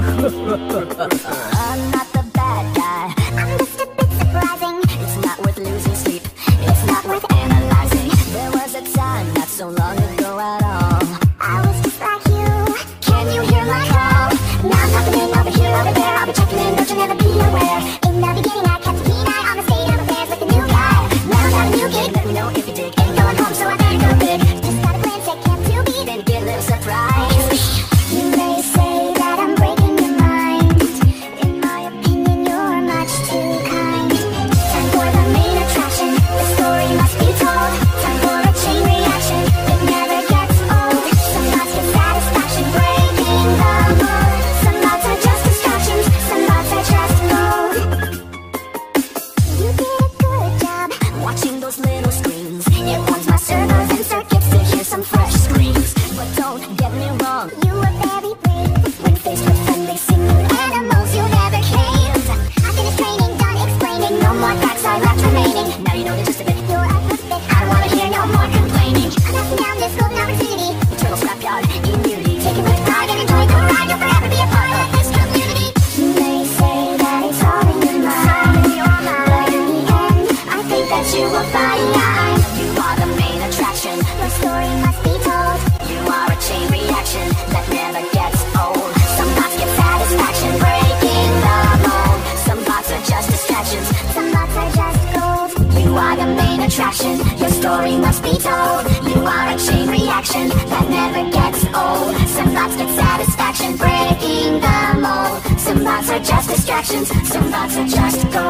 I'm not the bad guy. I'm just a bit surprising. It's not worth losing sleep. It's not worth analyzing. There was a time not so long ago. those little screens It warms my servers and circuits to hear some fresh screams. But don't get me wrong, you were very brave. When faced with friendly singing animals you never caved I finished training, done explaining. No more facts are left remaining. Now you know they're just a bit You are the main attraction. Story must be told. You are a chain reaction That never gets old. Some bots get satisfaction Breaking the mold. Some bots are just distractions. Some bots are just gold You are the main attraction. Your story must be told. You are a chain reaction That never gets old. Some bots get satisfaction Breaking the mold. Some bots are just distractions. Some bots are just gold